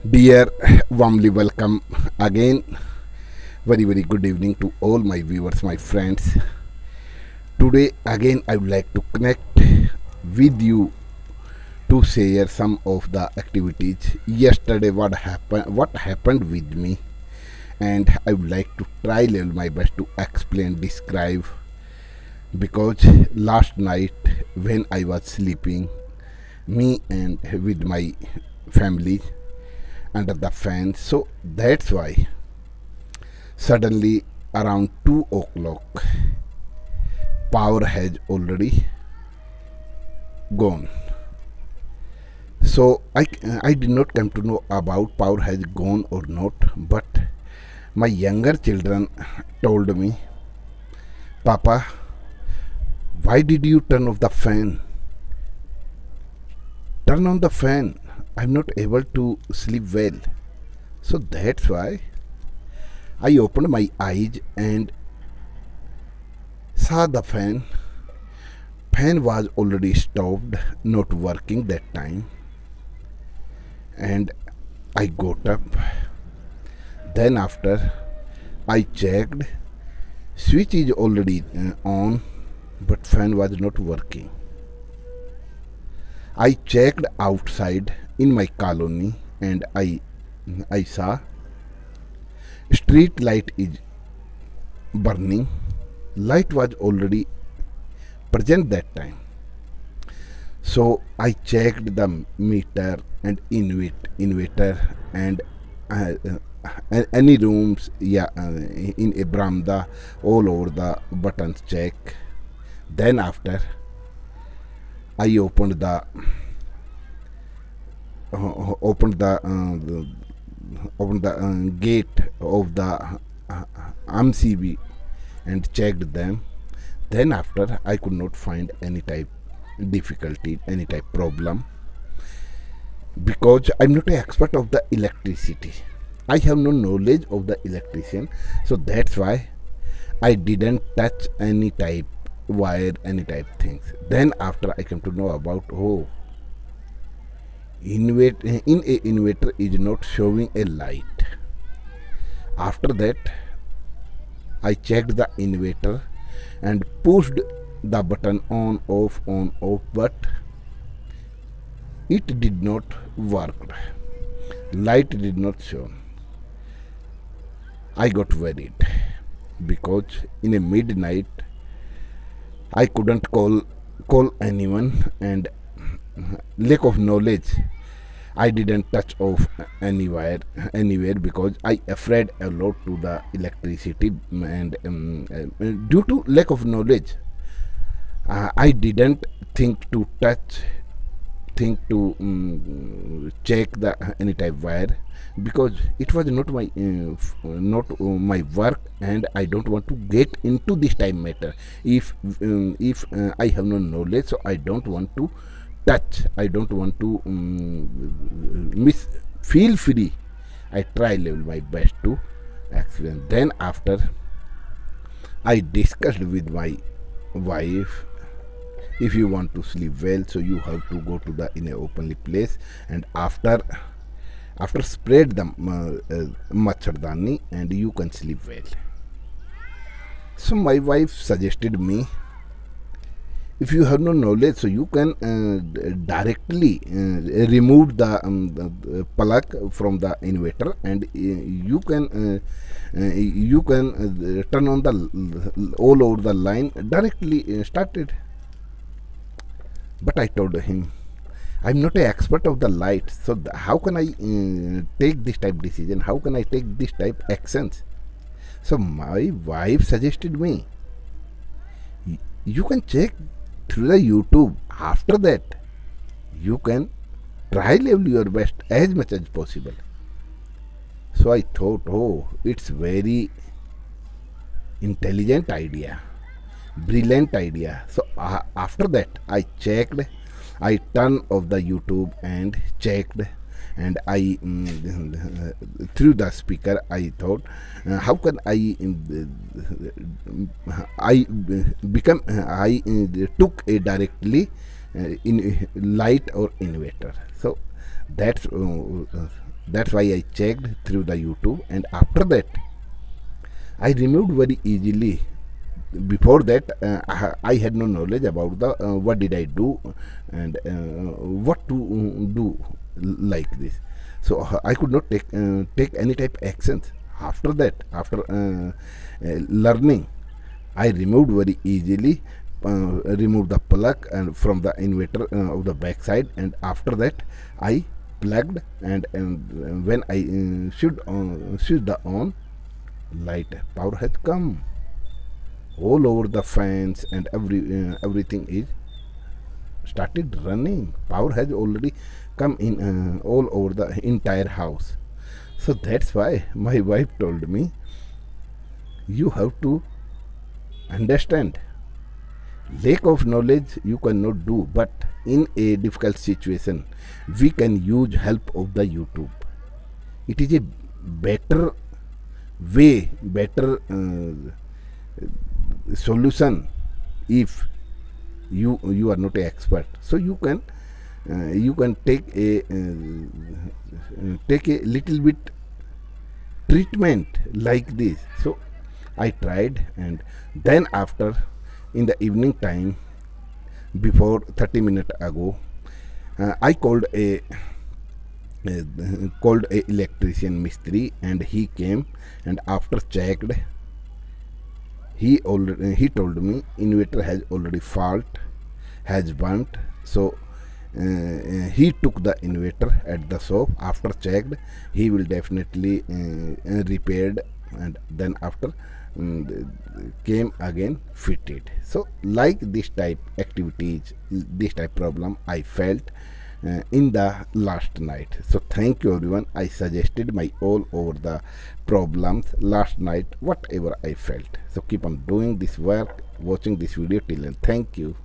Dear, warmly welcome again. Very, very good evening to all my viewers, my friends. Today, again, I would like to connect with you to share some of the activities yesterday. What happened? What happened with me? And I would like to try level my best to explain, describe. Because last night when I was sleeping, me and with my family under the fan. So that's why suddenly around 2 o'clock power has already gone. So I, I did not come to know about power has gone or not but my younger children told me papa why did you turn off the fan? Turn on the fan I'm not able to sleep well. So that's why I opened my eyes and saw the fan. Fan was already stopped, not working that time. And I got up. Then after I checked, switch is already uh, on, but fan was not working. I checked outside in my colony and I I saw street light is burning. Light was already present that time. So I checked the meter and inverter, inverter and uh, uh, any rooms yeah uh, in Abramda all over the buttons check. Then after I opened the uh, opened the, uh, the opened the uh, gate of the uh, MCB and checked them. Then after I could not find any type difficulty, any type problem because I'm not an expert of the electricity. I have no knowledge of the electrician, so that's why I didn't touch any type wire any type things. Then after i came to know about oh inverter in a inverter is not showing a light. After that i checked the inverter and pushed the button on off on off but it did not work. Light did not show. I got worried because in a midnight I couldn't call call anyone and lack of knowledge I didn't touch off anywhere anywhere because I afraid a lot to the electricity and um, uh, due to lack of knowledge uh, I didn't think to touch think to um, check the any type wire because it was not my uh, not uh, my work and i don't want to get into this time matter. If um, if uh, i have no knowledge so i don't want to touch i don't want to um, miss feel free. I try level my best to explain then after i discussed with my wife if you want to sleep well so you have to go to the in a openly place and after after spread the uh, uh, machardani and you can sleep well. So my wife suggested me if you have no knowledge so you can uh, directly uh, remove the, um, the, plug from the inverter and uh, you can uh, uh, you can uh, turn on the all over the line directly started but i told him I'm not an expert of the light, so the, how can I uh, take this type decision? How can I take this type actions? So my wife suggested me. You can check through the YouTube. After that, you can try level your best as much as possible. So I thought, oh, it's very intelligent idea, brilliant idea. So uh, after that, I checked I turned off the YouTube and checked and I mm, through the speaker I thought uh, how can I uh, I become uh, I uh, took a directly uh, in light or inverter so that's uh, that's why i checked through the youtube and after that i removed very easily before that uh, I had no knowledge about the uh, what did I do and uh, what to uh, do like this. So uh, I could not take uh, take any type actions. After that after learning I removed very easily uh, remove the plug and from the inverter of the backside. And after that I plugged and, and when I should on switch the on light power has come all over the fans and every uh, everything is started running. Power has already come in uh, all over the entire house. So that's why my wife told me you have to understand lack of knowledge you cannot do but in a difficult situation we can use help of the youtube. It is a better way better uh, solution if you you are not an expert. So you can uh, you can take a uh, take a little bit treatment like this. So i tried and then after in the evening time before 30 minutes ago uh, i called a uh, called a electrician mistri and he came and after checked he already he told me inverter has already fault has burnt. So uh, uh, he took the inverter at the shop. After checked he will definitely uh, repaired and then after um, came again fitted. So like this type activities this type problem i felt uh, in the last night. So thank you everyone. I suggested my all over the problems last night whatever i felt. So keep on doing this work watching this video till then. Thank you